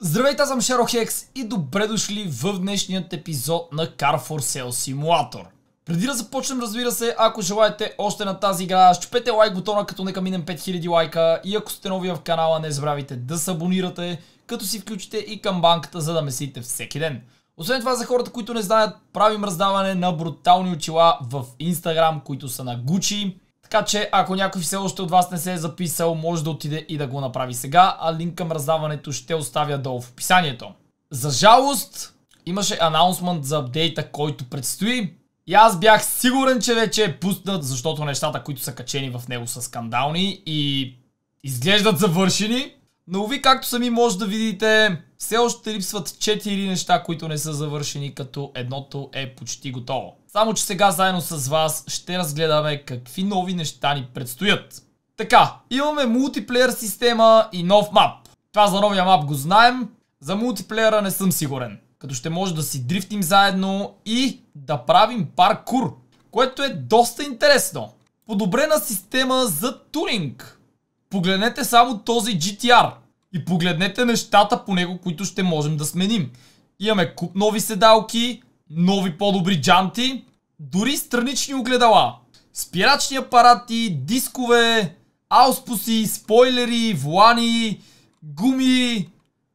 Здравейте, аз съм Шерохекс и добре дошли в днешният епизод на Car for Sale Simulator. Преди да започнем, разбира се, ако желаете още на тази игра, щупете лайк бутона, като нека минем 5000 лайка и ако сте нови в канала, не забравяйте да се абонирате, като си включите и камбанката, за да месите всеки ден. Освен това, за хората, които не знаят, правим раздаване на брутални очила в Instagram, които са на Gucci. Така че, ако някой все още от вас не се е записал, може да отиде и да го направи сега, а линк към раздаването ще оставя долу в описанието. За жалост, имаше анаунсмент за апдейта, който предстои. И аз бях сигурен, че вече е пуснат, защото нещата, които са качени в него са скандални и изглеждат завършени. Но ви, както сами може да видите, все още липсват 4 неща, които не са завършени, като едното е почти готово. Само, че сега заедно с вас ще разгледаме какви нови неща ни предстоят. Така, имаме мултиплеер система и нов мап. Това за новия мап го знаем, за мултиплеера не съм сигурен. Като ще може да си дрифтим заедно и да правим паркур, което е доста интересно. Подобрена система за тунинг. Погледнете само този GTR и погледнете нещата по него, които ще можем да сменим. Имаме куп нови седалки, нови по-добри джанти, дори странични огледала, спирачни апарати, дискове, ауспуси, спойлери, волани, гуми,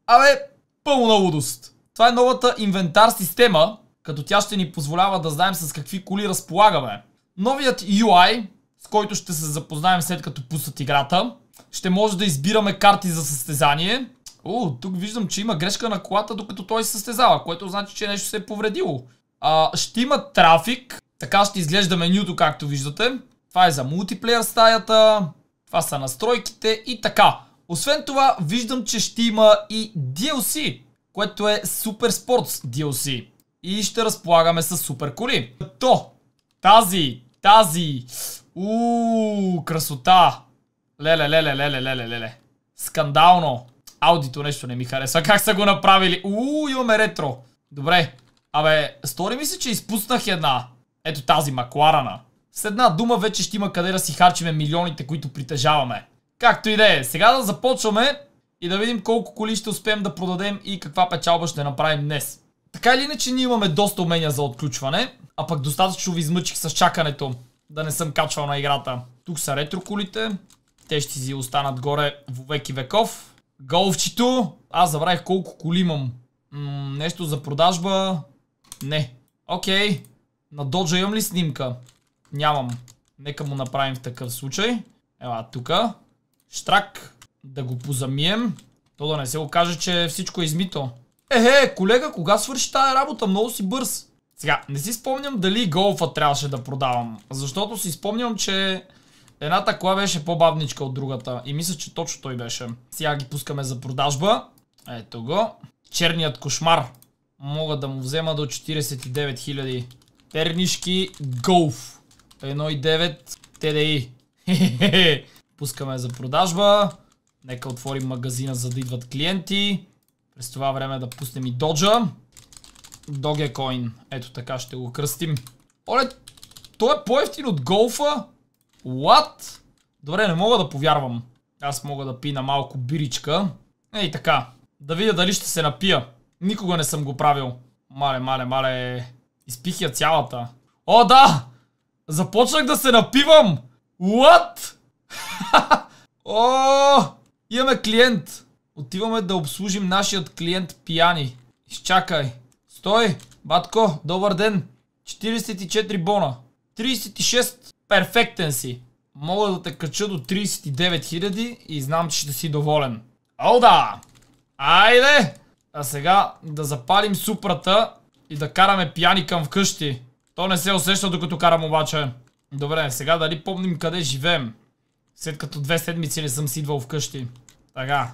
абе, пълна лудост. Това е новата инвентар система, като тя ще ни позволява да знаем с какви коли разполагаме. Новият UI, с който ще се запознаем след като пуснат играта, ще може да избираме карти за състезание. О, тук виждам, че има грешка на колата, докато той се състезава, което значи, че нещо се е повредило. А, ще има трафик. Така ще изглежда менюто, както виждате. Това е за мултиплеер стаята. Това са настройките и така. Освен това, виждам, че ще има и DLC, което е Super Sports DLC. И ще разполагаме с супер коли. То, тази, тази, ууу, красота. Леле, леле, леле, леле, леле. Скандално. Аудито нещо не ми харесва. Как са го направили? Ууу, имаме ретро. Добре. Абе, стори ми се, че изпуснах една. Ето тази Макларана. С една дума вече ще има къде да си харчиме милионите, които притежаваме. Както и да е. Сега да започваме и да видим колко коли ще успеем да продадем и каква печалба ще направим днес. Така или иначе ние имаме доста умения за отключване, а пък достатъчно ви измъчих с чакането да не съм качвал на играта. Тук са ретро колите. Те ще си останат горе в веки веков. Голфчето. Аз забравих колко коли имам. М нещо за продажба. Не. Окей. На доджа имам ли снимка? Нямам. Нека му направим в такъв случай. Ела тука. Штрак. Да го позамием. То да не се окаже, че всичко е измито. Ехе, колега, кога свърши тази работа? Много си бърз. Сега, не си спомням дали голфа трябваше да продавам. Защото си спомням, че едната кола беше по-бавничка от другата. И мисля, че точно той беше. Сега ги пускаме за продажба. Ето го. Черният кошмар. Мога да му взема до 49 000. Тернишки Голф. 1.9 TDI. Пускаме за продажба. Нека отворим магазина, за да идват клиенти. През това време да пуснем и доджа. Dogecoin. Ето така ще го кръстим. Оле, той е по-ефтин от голфа? What? Добре, не мога да повярвам. Аз мога да пина малко биричка. Ей така. Да видя дали ще се напия. Никога не съм го правил. Мале, мале, мале. Изпих я цялата. О, да! Започнах да се напивам! What? О! Имаме клиент. Отиваме да обслужим нашият клиент пияни. Изчакай. Стой! Батко, добър ден. 44 бона. 36. Перфектен си. Мога да те кача до 39 000 и знам, че ще си доволен. О, да! Айде! А сега да запалим супрата и да караме пияни към вкъщи. То не се усеща докато карам обаче. Добре, сега дали помним къде живеем. След като две седмици не съм си идвал вкъщи. Така.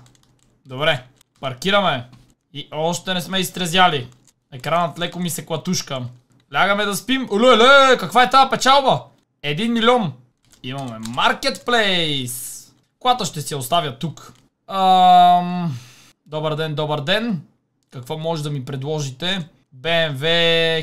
Добре. Паркираме. И още не сме изтрезяли. Екранът леко ми се клатушка. Лягаме да спим. Оле, ле, каква е тази печалба? Един милион. Имаме Marketplace. Колата ще си оставя тук. Ам... Добър ден, добър ден. Какво може да ми предложите? BMW,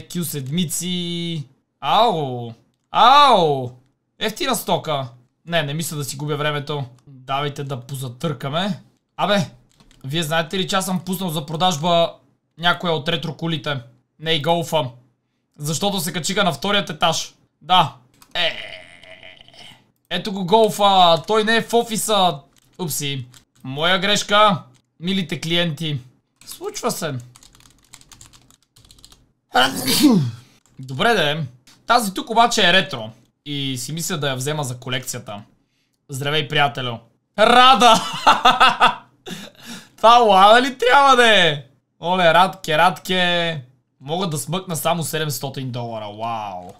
Q7. Ау! Ау! Ефтина стока. Не, не мисля да си губя времето. Давайте да позатъркаме. Абе, Вие знаете ли, че аз съм пуснал за продажба някоя от ретро колите? Не и голфа. Защото се качиха на вторият етаж. Да. Е. Ето го голфа. Той не е в офиса. Упси. Моя грешка. Милите клиенти. Случва се. Добре де. Тази тук обаче е ретро. И си мисля да я взема за колекцията. Здравей, приятелю. Рада! Това лада ли трябва да е? Оле, радке, радке. Мога да смъкна само 700 долара. Вау.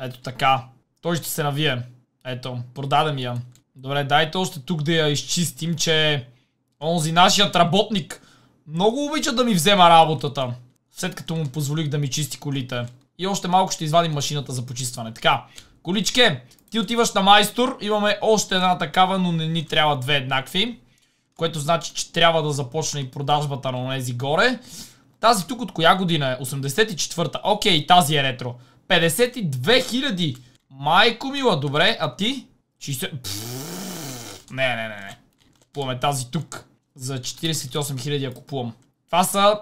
Ето така. Той ще се навие. Ето, продадем я. Добре, дайте още тук да я изчистим, че онзи нашият работник много обича да ми взема работата. След като му позволих да ми чисти колите. И още малко ще извадим машината за почистване. Така, количке, ти отиваш на майстор. Имаме още една такава, но не ни трябва две еднакви. Което значи, че трябва да започне и продажбата на тези горе. Тази тук от коя година е? 84-та. Окей, тази е ретро. 52 000. Майко мила, добре. А ти? 60... Не, не, не, не. Купуваме тази тук. За 48 000 я купувам. Това са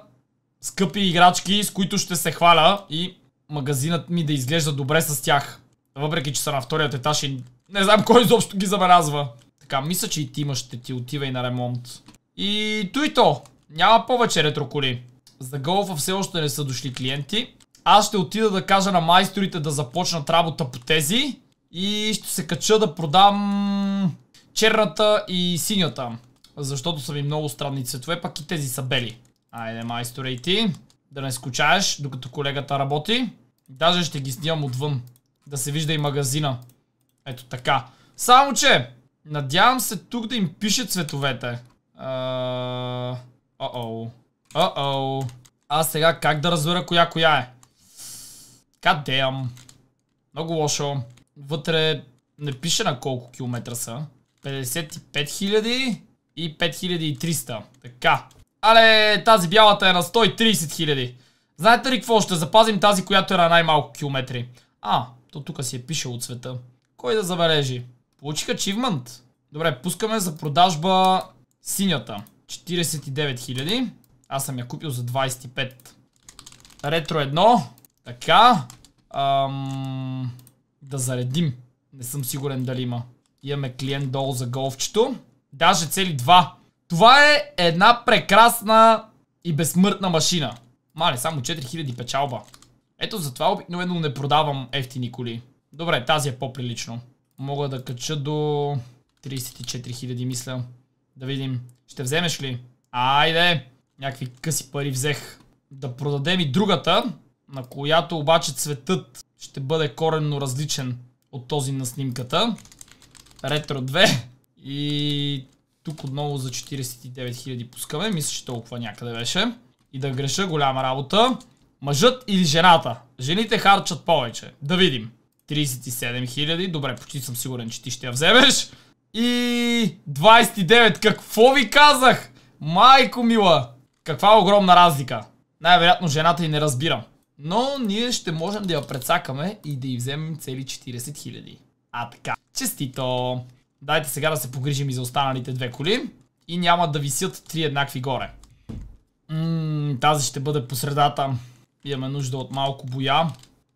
скъпи играчки, с които ще се хваля и магазинът ми да изглежда добре с тях. Въпреки, че са на вторият етаж и не знам кой изобщо ги забелязва. Така, мисля, че и ти имаш, ще ти отива и на ремонт. И то и то. Няма повече ретро коли. За голфа все още не са дошли клиенти. Аз ще отида да кажа на майсторите да започнат работа по тези. И ще се кача да продам черната и синята. Защото са ми много странни цветове, пак и тези са бели. Айде, майсторе и ти. Да не скучаеш, докато колегата работи. Даже ще ги снимам отвън. Да се вижда и магазина. Ето така. Само, че надявам се тук да им пише цветовете. О-оу. О-оу. Аз сега как да разбера коя коя е? Damn. Много лошо. Вътре не пише на колко километра са. 55 000 и 5300. Така. Але, тази бялата е на 130 000. Знаете ли какво? Ще запазим тази, която е на най-малко километри. А, то тук си е пише от света. Кой да забележи? Получих ачивмент. Добре, пускаме за продажба синята. 49 000. Аз съм я купил за 25. Ретро едно. Така. Ам... Да заредим. Не съм сигурен дали има. Имаме клиент долу за голфчето. Даже цели два. Това е една прекрасна и безсмъртна машина. Мале, само 4000 печалба. Ето затова обикновено не продавам ефтини коли. Добре, тази е по-прилично. Мога да кача до 34 000, мисля. Да видим. Ще вземеш ли? Айде! Някакви къси пари взех. Да продадем и другата, на която обаче цветът ще бъде коренно различен от този на снимката. Ретро 2. И тук отново за 49 000 пускаме. Мисля, че толкова някъде беше. И да греша голяма работа. Мъжът или жената? Жените харчат повече. Да видим. 37 000. Добре, почти съм сигурен, че ти ще я вземеш. И 29. Какво ви казах? Майко мила. Каква огромна разлика. Най-вероятно жената и не разбира. Но ние ще можем да я прецакаме и да й вземем цели 40 000. А така. Честито. Дайте сега да се погрижим и за останалите две коли. И няма да висят три еднакви горе. Ммм, тази ще бъде по средата. Имаме нужда от малко боя.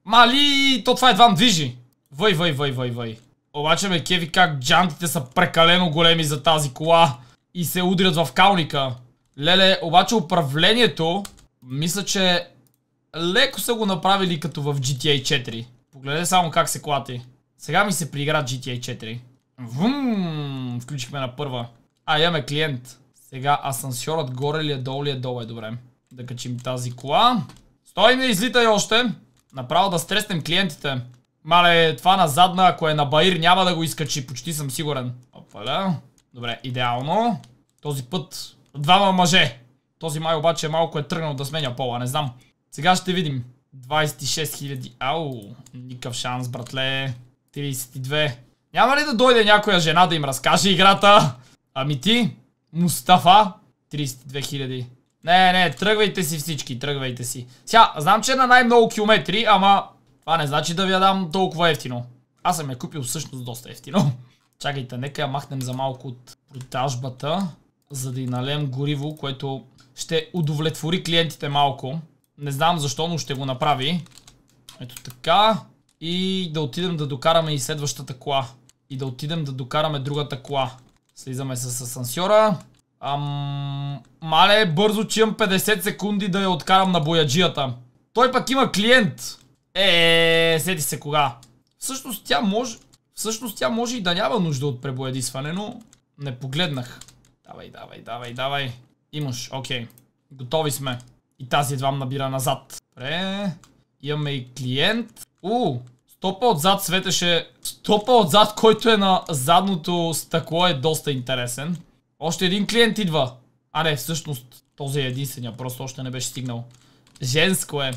Мали, то това едва движи. Въй, въй, въй, въй, въй. Обаче ме кеви как джантите са прекалено големи за тази кола. И се удрят в калника. Леле, обаче управлението, мисля, че леко са го направили като в GTA 4. Погледай само как се клати. Сега ми се приигра GTA 4. Вум! Включихме на първа. А, имаме клиент. Сега асансьорът горе ли е, долу ли е, долу е, добре. Да качим тази кола. Стой не излитай още. Направо да стреснем клиентите. Мале, това на задна, ако е на Баир, няма да го изкачи, почти съм сигурен. Опаля. Добре, идеално. Този път двама мъже. Този май обаче малко е тръгнал да сменя пола, не знам. Сега ще видим. 26 000. Ау, никакъв шанс, братле. 32. Няма ли да дойде някоя жена да им разкаже играта? Ами ти? Мустафа? 32 000. Не, не, тръгвайте си всички, тръгвайте си. Сега, знам, че е на най-много километри, ама това не значи да ви я дам толкова ефтино. Аз съм я купил всъщност доста ефтино. Чакайте, нека я махнем за малко от продажбата. за да й налем гориво, което ще удовлетвори клиентите малко. Не знам защо, но ще го направи. Ето така. И да отидем да докараме и следващата кола. И да отидем да докараме другата кола. Слизаме с асансьора. Ам... Мале, бързо, че имам 50 секунди да я откарам на бояджията. Той пък има клиент. Е, сети се кога. Всъщност тя може... Всъщност тя може и да няма нужда от пребоядисване, но не погледнах. Давай, давай, давай, давай. Имаш, окей. Готови сме. И тази едва набира назад. Добре. Имаме и клиент. У, стопа отзад светеше... Стопа отзад, който е на задното стъкло е доста интересен. Още един клиент идва. А не, всъщност този е единствения, просто още не беше стигнал. Женско е.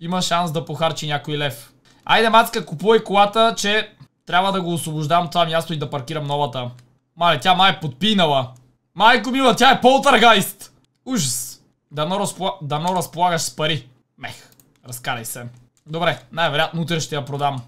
Има шанс да похарчи някой лев. Айде, мацка, купувай колата, че трябва да го освобождавам това място и да паркирам новата. Мале, тя май е подпинала. Майко мила, тя е полтъргайст! Ужас! Дано, разпла... Дано разполагаш с пари. Мех, разкарай се. Добре, най-вероятно утре ще я продам.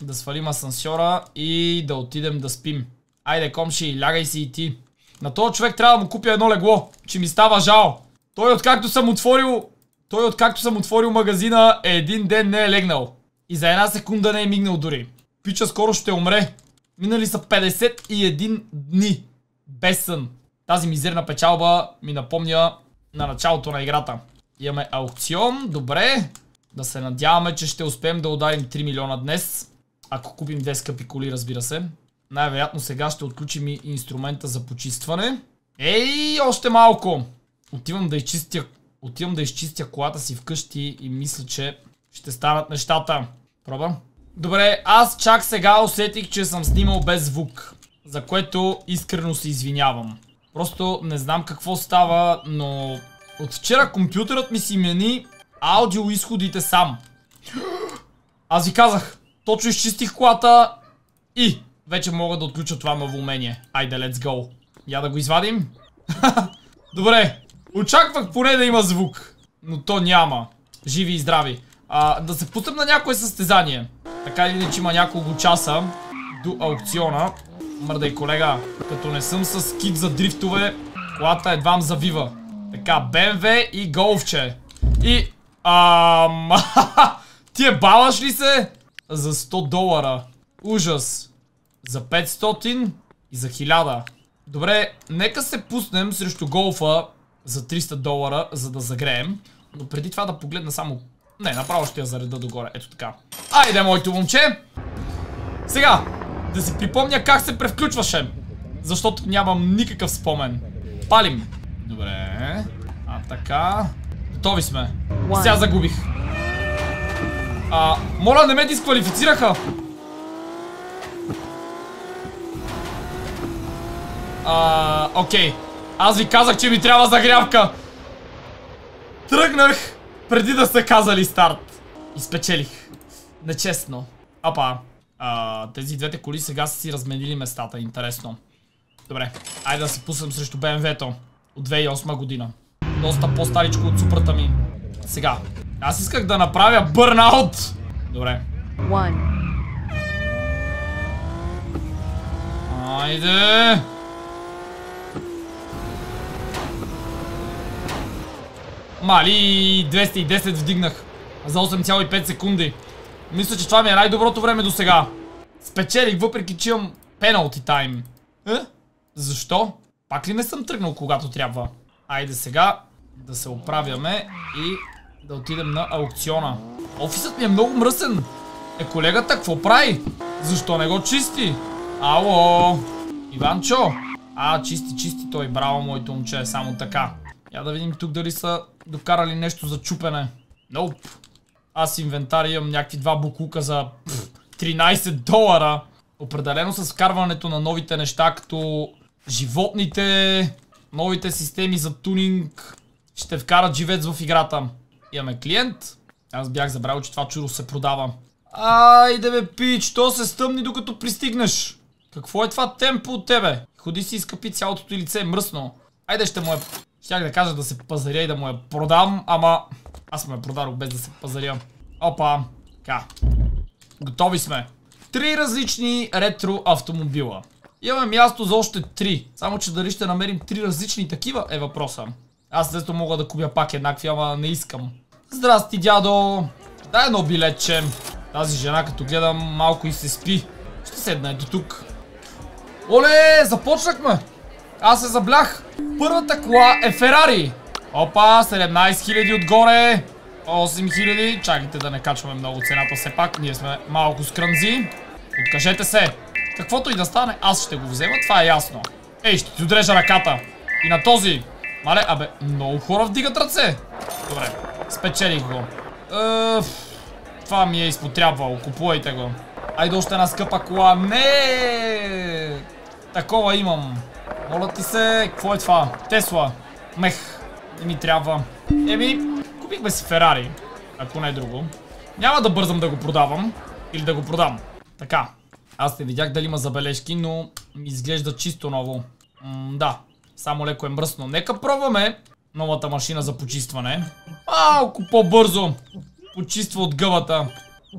Да свалим асансьора и да отидем да спим. Айде, комши, лягай си и ти. На този човек трябва да му купя едно легло, че ми става жал. Той откакто съм отворил... Той откакто съм отворил магазина, един ден не е легнал. И за една секунда не е мигнал дори. Пича скоро ще умре. Минали са 51 дни. Без сън. Тази мизерна печалба ми напомня на началото на играта. Имаме аукцион. Добре. Да се надяваме, че ще успеем да ударим 3 милиона днес. Ако купим 2 скъпи коли, разбира се. Най-вероятно сега ще отключим и инструмента за почистване. Ей, още малко! Отивам да изчистя, отивам да изчистя колата си вкъщи и мисля, че ще станат нещата. Пробвам. Добре, аз чак сега усетих, че съм снимал без звук. За което искрено се извинявам. Просто не знам какво става, но от вчера компютърът ми си мени аудио изходите сам. Аз ви казах, точно изчистих колата и вече мога да отключа това ново умение. Айде, let's go. Я да го извадим. Добре, очаквах поне да има звук, но то няма. Живи и здрави. А, да се пуснем на някое състезание. Така или иначе има няколко часа до аукциона. Мърдай колега, като не съм с кит за дрифтове, колата едвам завива. Така, BMW и голфче. И... Ам... Тие балаш ли се? За 100 долара. Ужас. За 500 и за 1000. Добре, нека се пуснем срещу голфа за 300 долара, за да загреем. Но преди това да погледна само... Не, направо ще я зареда догоре. Ето така. Айде, моето момче! Сега, да си припомня как се превключваше. Защото нямам никакъв спомен. Палим. Добре. А така. Готови сме. Сега загубих. А, моля, не ме дисквалифицираха. А, окей. Аз ви казах, че ми трябва загрявка. Тръгнах преди да са казали старт. И спечелих. Нечестно. Апа. А, тези двете коли сега са си разменили местата. Интересно. Добре. Айде да се пуснем срещу BMW-то. От 2008 година. Доста по-старичко от супрата ми. Сега. Аз исках да направя бърнаут. Добре. One. Айде. Мали 210 вдигнах за 8,5 секунди. Мисля, че това ми е най-доброто време до сега. Спечелих, въпреки че имам пеналти тайм. Е? Защо? Пак ли не съм тръгнал когато трябва? Айде сега да се оправяме и да отидем на аукциона. Офисът ми е много мръсен. Е, колегата, какво прави? Защо не го чисти? Ало! Иванчо! А, чисти, чисти той. Браво, моето момче. Само така. Я да видим тук дали са докарали нещо за чупене. Ноуп. Аз инвентар имам някакви два буклука за 13 долара. Определено с вкарването на новите неща, като животните, новите системи за тунинг, ще вкарат живец в играта. Имаме клиент. Аз бях забравил, че това чудо се продава. Айде бе, пич, то се стъмни докато пристигнеш. Какво е това темпо от тебе? Ходи си и скъпи цялото ти лице, мръсно. Айде ще му е... Щях да кажа да се пазаря и да му я продам, ама... Аз му я продадох без да се пазаря. Опа. Така. Готови сме. Три различни ретро автомобила. Имаме място за още три. Само, че дали ще намерим три различни такива е въпроса. Аз след мога да купя пак еднакви, ама не искам. Здрасти, дядо! Дай едно билетче. Тази жена, като гледам, малко и се спи. Ще седна ето тук. Оле, започнахме! Аз се заблях. Първата кола е Ферари. Опа, 17 000 отгоре. 8 000. Чакайте да не качваме много цената все пак. Ние сме малко скрънзи. Откажете се. Каквото и да стане, аз ще го взема, това е ясно. Ей, ще ти отрежа ръката. И на този. Мале, абе, много хора вдигат ръце. Добре, спечелих го. Е, това ми е изпотрябвало, купувайте го. Айде още една скъпа кола. Не! Такова имам. Моля ти се, какво е това? Тесла. Мех. Не ми трябва. Еми, купихме си Ферари. Ако не е друго. Няма да бързам да го продавам. Или да го продам. Така. Аз не видях дали има забележки, но ми изглежда чисто ново. М да. Само леко е мръсно. Нека пробваме новата машина за почистване. Малко по-бързо. Почиства от гъбата.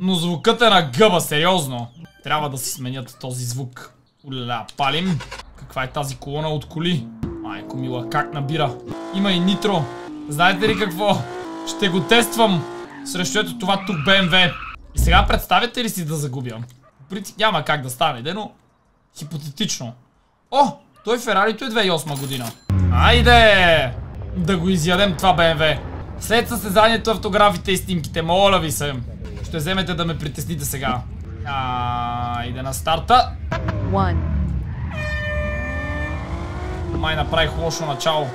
Но звукът е на гъба, сериозно. Трябва да си сменят този звук. Уля, палим. Каква е тази колона от коли? Майко мила, как набира? Има и нитро. Знаете ли какво? Ще го тествам. Срещу ето това тук BMW. И сега представяте ли си да загубя? принцип няма как да стане, но хипотетично. О, той Ферарито е 2008 година. Айде! Да го изядем това BMW. След състезанието автографите и снимките, моля ви се. Ще вземете да ме притесните сега. Айде на старта. One. Май направих лошо начало.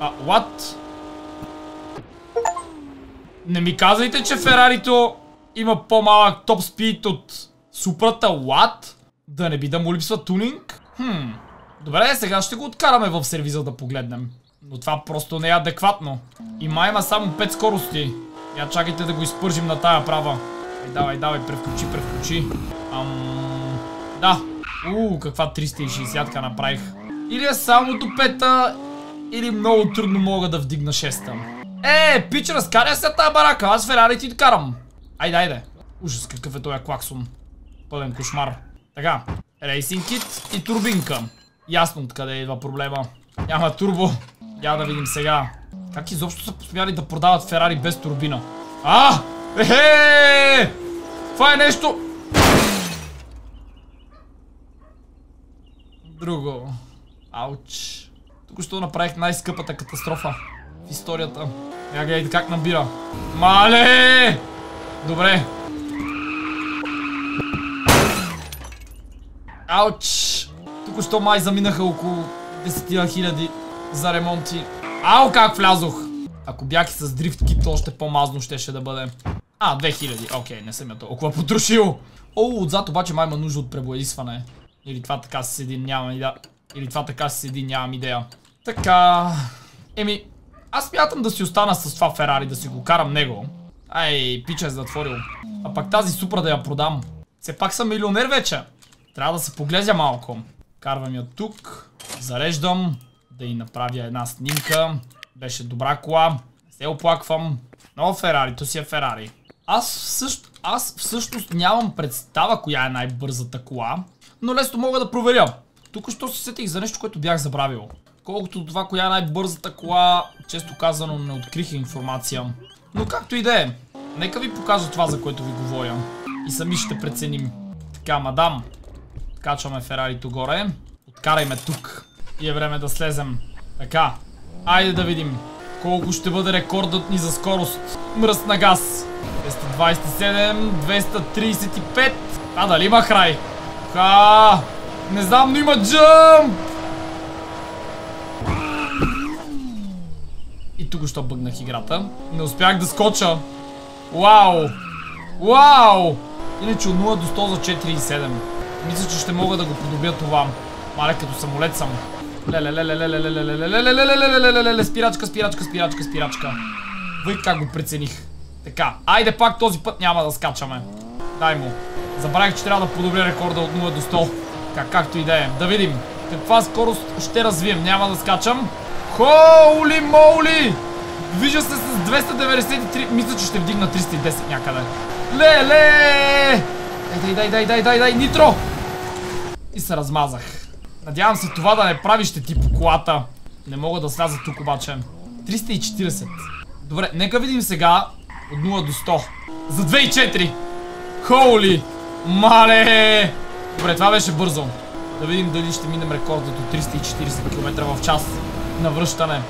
А, what? Не ми казвайте, че Ферарито има по-малък топ спид от Супрата. What? Да не би да му липсва тунинг? Хм. Добре, сега ще го откараме в сервиза да погледнем. Но това просто не е адекватно. И май има само 5 скорости. Я чакайте да го изпържим на тая права. Ай, давай, давай, превключи, превключи. Ам... Да. Уу, каква 360-ка направих. Или е само до пета, или много трудно мога да вдигна 6-та. Е, пич, разкаря се тази барака, аз Ферари ти карам. Айде, айде. Ужас, какъв е този клаксон. Пълен кошмар. Така, рейсинг кит и турбинка. Ясно откъде идва проблема. Няма турбо. Я да видим сега. Как изобщо са посмяли да продават Ферари без турбина? А! Ехе! Това е нещо... Друго. Ауч. Тук що направих най-скъпата катастрофа в историята. Я гледайте как набира. Мале! Добре. Ауч! Тук що май заминаха около 10 хиляди за ремонти. Ау, как влязох! Ако бях и с дрифт кит, още по-мазно щеше да бъде. А, 2000. Окей, не съм я толкова потрошил. О, отзад обаче май има нужда от пребоядисване. Или това така се седи, нямам идея. Или това така се седи, нямам идея. Така... Еми, аз мятам да си остана с това Ферари, да си го карам него. Ай, пича е затворил. А пак тази супра да я продам. Все пак съм милионер вече. Трябва да се поглезя малко. Карвам я тук. Зареждам. Да й направя една снимка. Беше добра кола. Не се оплаквам. Но Ферарито си е Ферари. Аз, всъщ... Аз всъщност нямам представа коя е най-бързата кола. Но лесно мога да проверя. Тук що се сетих за нещо, което бях забравил. Колкото това, коя е най-бързата кола, често казано не открих информация. Но както и да е, нека ви покажа това, за което ви говоря. И сами ще преценим. Така, мадам, качваме Ферарито горе. Откарай ме тук. И е време да слезем. Така, айде да видим. Колко ще бъде рекордът ни за скорост. Мръст на газ. 227, 235. А, дали има край? Ха! Не знам, но има джъмп! тук що бъгнах играта. Не успях да скоча. Вау! Вау! Иначе от 0 до 100 за 4,7. Мисля, че ще мога да го подобя това. Мале, като самолет съм. Леле, спирачка, спирачка, спирачка, спирачка. Въй как го прецених. Така, айде пак този път няма да скачаме. Дай му. Забравих, че трябва да подобря рекорда от 0 до 100. Как, както и да е. Да видим. Каква скорост ще развием. Няма да скачам. Хоули моули! Движа се с 293. Мисля, че ще вдигна 310 някъде. Леле! Дай, дай, дай, дай, дай, дай, нитро! И се размазах. Надявам се това да не прави ще ти по колата. Не мога да сляза тук обаче. 340. Добре, нека видим сега от 0 до 100. За 2,4. Холи! Мале! Добре, това беше бързо. Да видим дали ще минем рекорда до 340 км в час на връщане.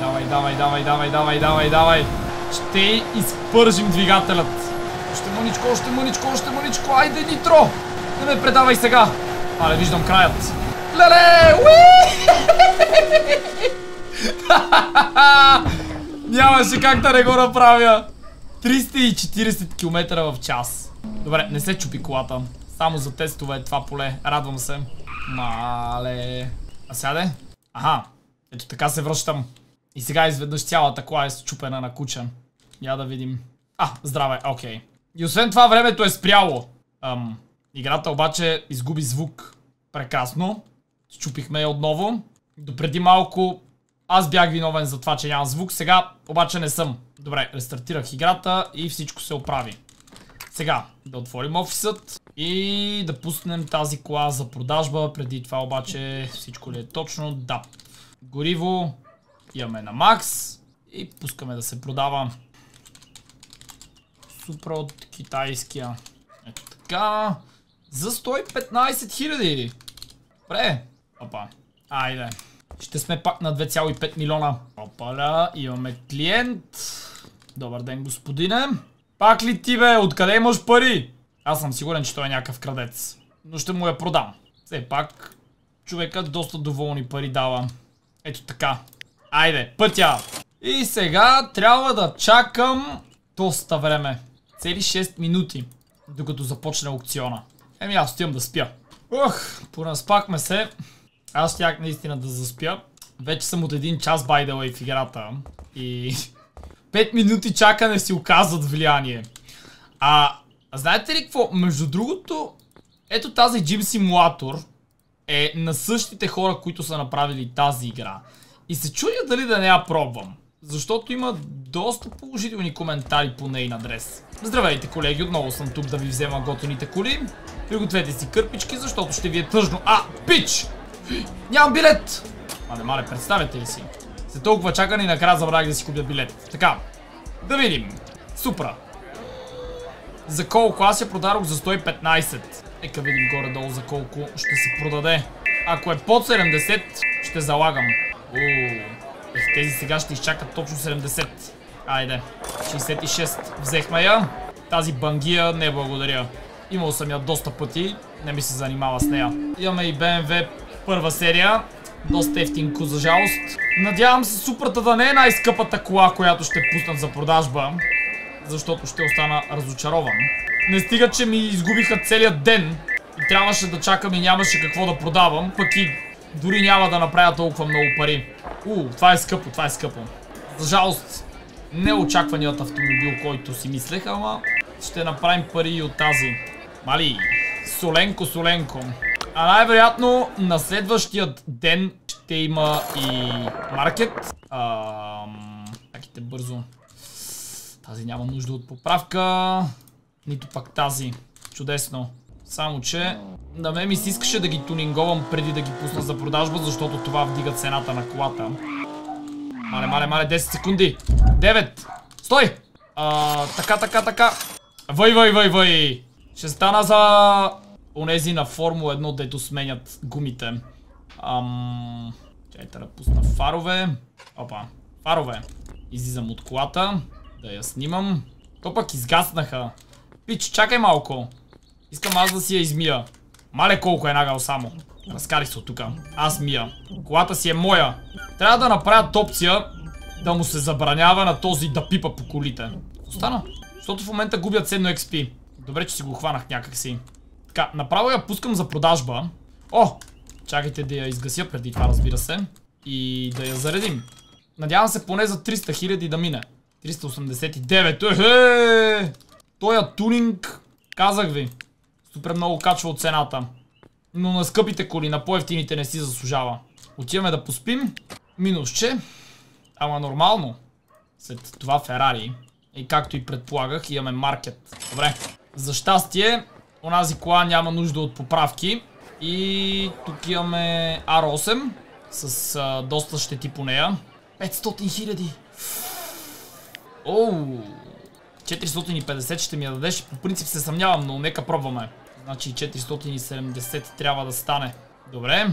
Давай, давай, давай, давай, давай, давай, давай. Ще изпържим двигателят. Още мъничко, още мъничко, още мъничко. Айде, Нитро! Не ме предавай сега. Але виждам краят. Леле! Нямаше как да не го направя. 340 км в час. Добре, не се чупи колата. Само за тестове това поле. Радвам се. Мале. А сяде? Аха. Ето така се връщам. И сега изведнъж цялата кола е счупена на куча. Я да видим. А, здраве, окей. И освен това времето е спряло. Ам, играта обаче изгуби звук. Прекрасно. Счупихме я отново. Допреди малко аз бях виновен за това, че няма звук. Сега обаче не съм. Добре, рестартирах играта и всичко се оправи. Сега, да отворим офисът и да пуснем тази кола за продажба. Преди това обаче всичко ли е точно? Да. Гориво. Имаме на макс. И пускаме да се продава. Супра от китайския. Ето така. За 115 хиляди. Добре. Опа. Айде. Ще сме пак на 2,5 милиона. Опаля, имаме клиент. Добър ден, господине. Пак ли ти бе? Откъде имаш пари? Аз съм сигурен, че той е някакъв крадец. Но ще му я продам. Все пак, човекът доста доволни пари дава. Ето така. Айде, пътя! И сега трябва да чакам доста време. Цели 6 минути, докато започне аукциона. Еми аз отивам да спя. Ох, понаспахме се. Аз щях наистина да заспя. Вече съм от един час the way в играта. И 5 минути чакане си оказват влияние. А, знаете ли какво? Между другото, ето тази Gym Simulator е на същите хора, които са направили тази игра. И се чудя дали да не я пробвам. Защото има доста положителни коментари по нейн адрес. Здравейте колеги, отново съм тук да ви взема готените коли. Пригответе си кърпички, защото ще ви е тъжно. А, пич! Нямам билет! Мале, мале, представете ли си? След толкова чакане и накрая забравих да си купя билет. Така, да видим. Супра. За колко? Аз я продадох за 115. Нека видим горе-долу за колко ще се продаде. Ако е под 70, ще залагам. Ех, тези сега ще изчакат точно 70. Айде. 66. Взехме я. Тази бангия не благодаря. Имал съм я доста пъти. Не ми се занимава с нея. Имаме и BMW първа серия. Доста ефтинко за жалост. Надявам се супрота да не е най-скъпата кола, която ще пуснат за продажба. Защото ще остана разочарован. Не стига, че ми изгубиха целият ден. И трябваше да чакам и нямаше какво да продавам. Пък и дори няма да направя толкова много пари. У, това е скъпо, това е скъпо. За жалост, неочакваният автомобил, който си мислех, ама ще направим пари и от тази. Мали, соленко, соленко. А най-вероятно на следващият ден ще има и маркет. Чакайте бързо. Тази няма нужда от поправка. Нито пак тази. Чудесно. Само, че на мен ми се искаше да ги тунинговам преди да ги пусна за продажба, защото това вдига цената на колата. Мале, мале, мале, 10 секунди. 9. Стой! А, така, така, така. Въй, въй, въй. Ще стана за онези на Формула 1, дето сменят гумите. Ам... Чайте да пусна фарове. Опа, фарове. Излизам от колата. Да я снимам. То пък изгаснаха. Пич, чакай малко. Искам аз да си я измия. Мале колко е нагъл само. Разкарих се от тука. Аз мия. Колата си е моя. Трябва да направят опция да му се забранява на този да пипа по колите. Остана. Защото в момента губят 7 XP. Добре, че си го хванах някакси. Така, направо я пускам за продажба. О! Чакайте да я изгася преди това, разбира се. И да я заредим. Надявам се поне за 300 000 да мине. 389. Ехе! Тоя тунинг, казах ви, супер много качва от цената. Но на скъпите коли, на по-ефтините не си заслужава. Отиваме да поспим. Минус че. Ама нормално. След това Ферари. И както и предполагах, имаме маркет. Добре. За щастие, онази кола няма нужда от поправки. И тук имаме R8 с а, доста щети по нея. 500 хиляди. Оу. 450 ще ми я дадеш. По принцип се съмнявам, но нека пробваме. Значи 470 трябва да стане. Добре.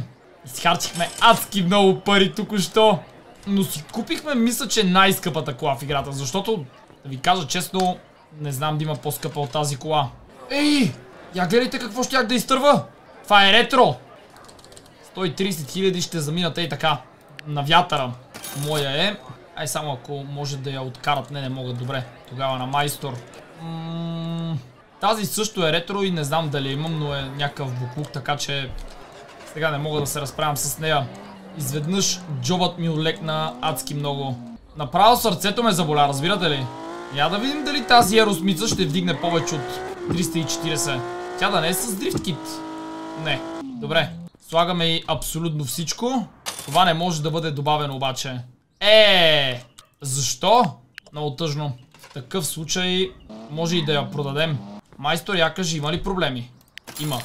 Изхарчихме адски много пари току-що. Но си купихме, мисля, че най-скъпата кола в играта, защото, да ви кажа честно, не знам да има по-скъпа от тази кола. Ей! Я гледайте какво щях да изтърва! Това е ретро! 130 хиляди ще заминат ей така. На вятъра. Моя е. Ай само ако може да я откарат. Не, не могат. Добре. Тогава на майстор. Тази също е ретро и не знам дали имам, но е някакъв буклук, така че сега не мога да се разправям с нея. Изведнъж джобът ми олекна адски много. Направо сърцето ме заболя, разбирате ли? Я да видим дали тази еросмица ще вдигне повече от 340. Тя да не е с дрифткит. Не. Добре. Слагаме и абсолютно всичко. Това не може да бъде добавено обаче. Е, защо? Много тъжно. В такъв случай може и да я продадем. Майстор, я кажи, има ли проблеми? Има.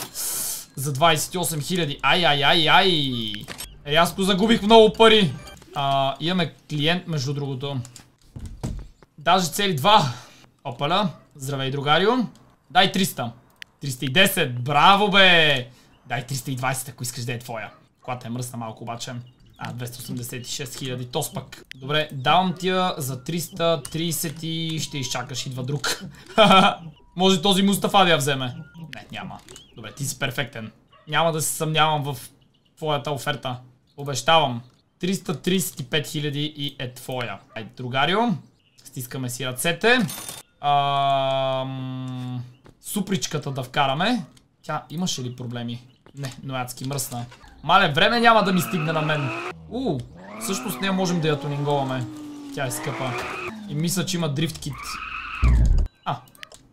За 28 000. Ай, ай, ай, ай. Рязко загубих много пари. А, имаме клиент, между другото. Даже цели два. Опаля. Здравей, другарио. Дай 300. 310. Браво, бе! Дай 320, ако искаш да е твоя. Колата е мръсна малко обаче. А, 286 хиляди. Тос пък. Добре, давам ти я за 330 и ще изчакаш. Идва друг. Може този Мустафа да я вземе. Не, няма. Добре, ти си перфектен. Няма да се съмнявам в твоята оферта. Обещавам. 335 хиляди и е твоя. Айде, другарио. Стискаме си ръцете. Ам... Супричката да вкараме. Тя имаше ли проблеми? Не, но адски мръсна. Мале, време няма да ми стигне на мен. У, също с нея можем да я тунинговаме. Тя е скъпа. И мисля, че има дрифт кит. А,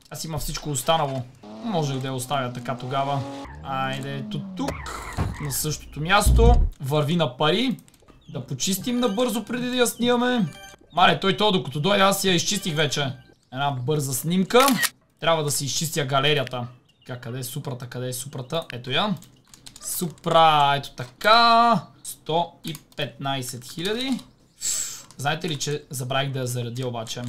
аз има всичко останало. Може да я оставя така тогава. Айде, ето тук. На същото място. Върви на пари. Да почистим набързо преди да я снимаме. Мале, той то, докато дойде, аз я изчистих вече. Една бърза снимка. Трябва да си изчистя галерията. Така, къде е супрата? Къде е супрата? Ето я. Супра, ето така. 115 хиляди. Знаете ли, че забравих да я зарадя обаче.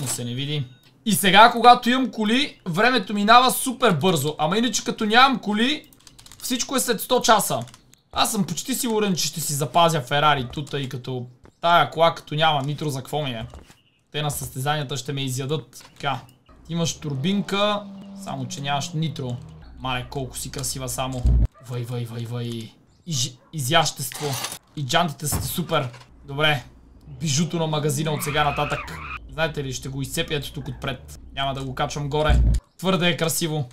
Но се не види. И сега, когато имам коли, времето минава супер бързо. Ама иначе като нямам коли, всичко е след 100 часа. Аз съм почти сигурен, че ще си запазя Ферари тута и като тая кола, като няма нитро, за какво ми е? Те на състезанията ще ме изядат. Така. Имаш турбинка, само че нямаш нитро. Мале, колко си красива само. Вай, вай, вай, вай. Из, изящество. И джантите са супер. Добре. Бижуто на магазина от сега нататък. Знаете ли, ще го изцепя ето тук отпред. Няма да го качвам горе. Твърде е красиво.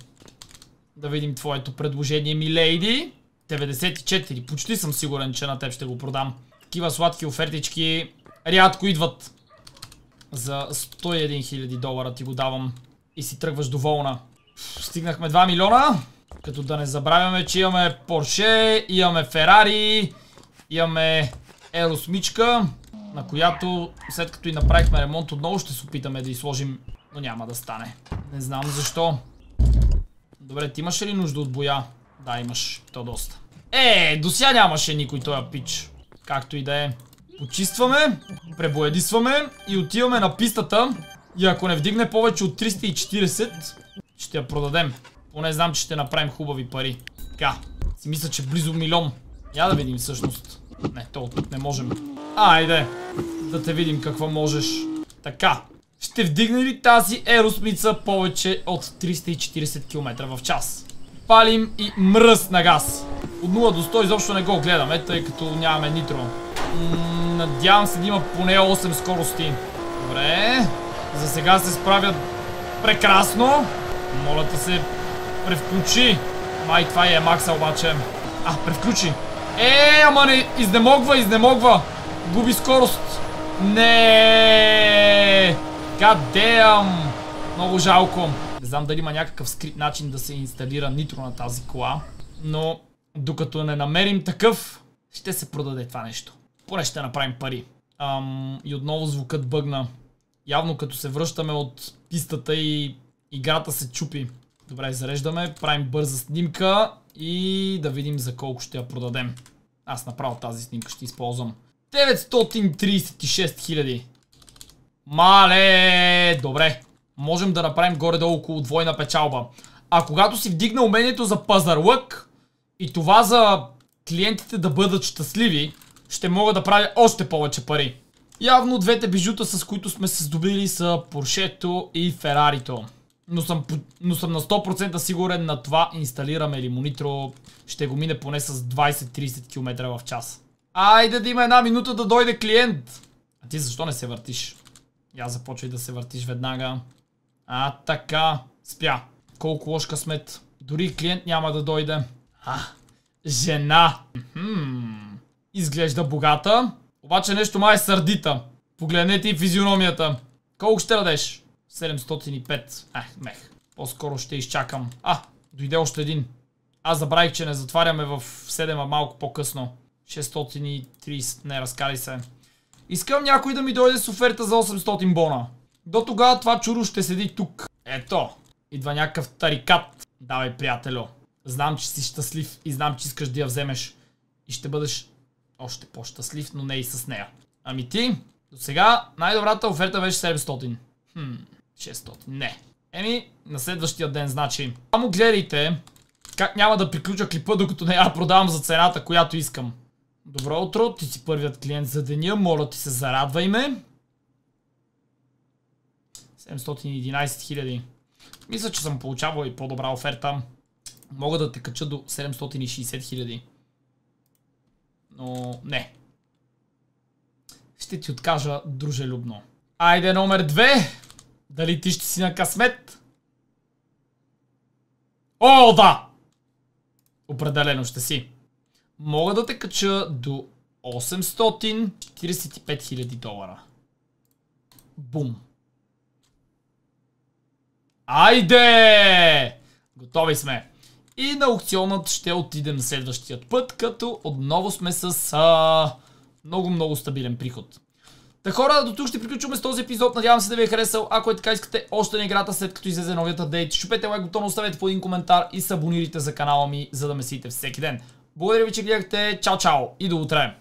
Да видим твоето предложение, ми лейди. 94. Почти съм сигурен, че на теб ще го продам. Такива сладки офертички рядко идват. За 101 000 долара ти го давам. И си тръгваш доволна. Стигнахме 2 милиона. Като да не забравяме, че имаме Porsche, имаме Ferrari, имаме Еросмичка, на която след като и направихме ремонт отново ще се опитаме да изложим, но няма да стане. Не знам защо. Добре, ти имаш ли нужда от боя? Да, имаш. То доста. Е, до сега нямаше никой този пич. Както и да е. Почистваме, пребоядисваме и отиваме на пистата. И ако не вдигне повече от 340, ще я продадем. Поне знам, че ще направим хубави пари. Така. Си мисля, че близо милион. Я да видим всъщност. Не, то тук не можем. Айде. Да те видим какво можеш. Така. Ще вдигне ли тази еросмица повече от 340 км в час? Палим и мръс на газ. От 0 до 100 изобщо не го гледаме, тъй като нямаме нитро. надявам се да има поне 8 скорости. Добре. За сега се справят прекрасно. Моля ти се, превключи. Май това е макса обаче. А, превключи. Е, ама не, изнемогва, изнемогва. Губи скорост. Не. God damn. Много жалко. Не знам дали има някакъв скрит начин да се инсталира нитро на тази кола. Но докато не намерим такъв, ще се продаде това нещо. Поне ще направим пари. Ам, и отново звукът бъгна. Явно като се връщаме от пистата и играта се чупи. Добре, зареждаме, правим бърза снимка и да видим за колко ще я продадем. Аз направо тази снимка ще използвам. 936 хиляди. Мале! Добре. Можем да направим горе-долу около двойна печалба. А когато си вдигна умението за пазарлък и това за клиентите да бъдат щастливи, ще мога да правя още повече пари. Явно двете бижута, с които сме се здобили са Поршето и Ферарито. Но съм, но съм на 100% сигурен на това инсталираме ли монитро. Ще го мине поне с 20-30 км в час. Айде да има една минута да дойде клиент. А ти защо не се въртиш? Я започвай да се въртиш веднага. А, така. Спя. Колко лош късмет. Дори клиент няма да дойде. А, жена. Хм. Изглежда богата. Обаче нещо май е сърдита. Погледнете и физиономията. Колко ще дадеш? 705. Ех, мех. По-скоро ще изчакам. А, дойде още един. Аз забравих, че не затваряме в 7, а малко по-късно. 630. Не, разкали се. Искам някой да ми дойде с оферта за 800 бона. До тогава това чуро ще седи тук. Ето. Идва някакъв тарикат. Давай, приятелю. Знам, че си щастлив и знам, че искаш да я вземеш. И ще бъдеш още по-щастлив, но не и с нея. Ами ти, до сега най-добрата оферта беше 700. Хм, 600. Не. Еми, на следващия ден, значи. Само гледайте как няма да приключа клипа, докато не я продавам за цената, която искам. Добро утро, ти си първият клиент за деня, моля ти се зарадвай ме. 711 хиляди. Мисля, че съм получавал и по-добра оферта. Мога да те кача до 760 хиляди. Но не. Ще ти откажа дружелюбно. Айде номер 2. Дали ти ще си на късмет? О, да! Определено ще си. Мога да те кача до 845 000 долара. Бум. Айде! Готови сме. И на аукционът ще отидем следващият път, като отново сме с много-много стабилен приход. Та хора, до тук ще приключваме с този епизод. Надявам се да ви е харесал. Ако е така искате още на играта след като излезе новият апдейт, чупете лайк бутона, оставете по един коментар и се абонирайте за канала ми, за да ме сидите всеки ден. Благодаря ви, че гледахте. Чао, чао и до утре!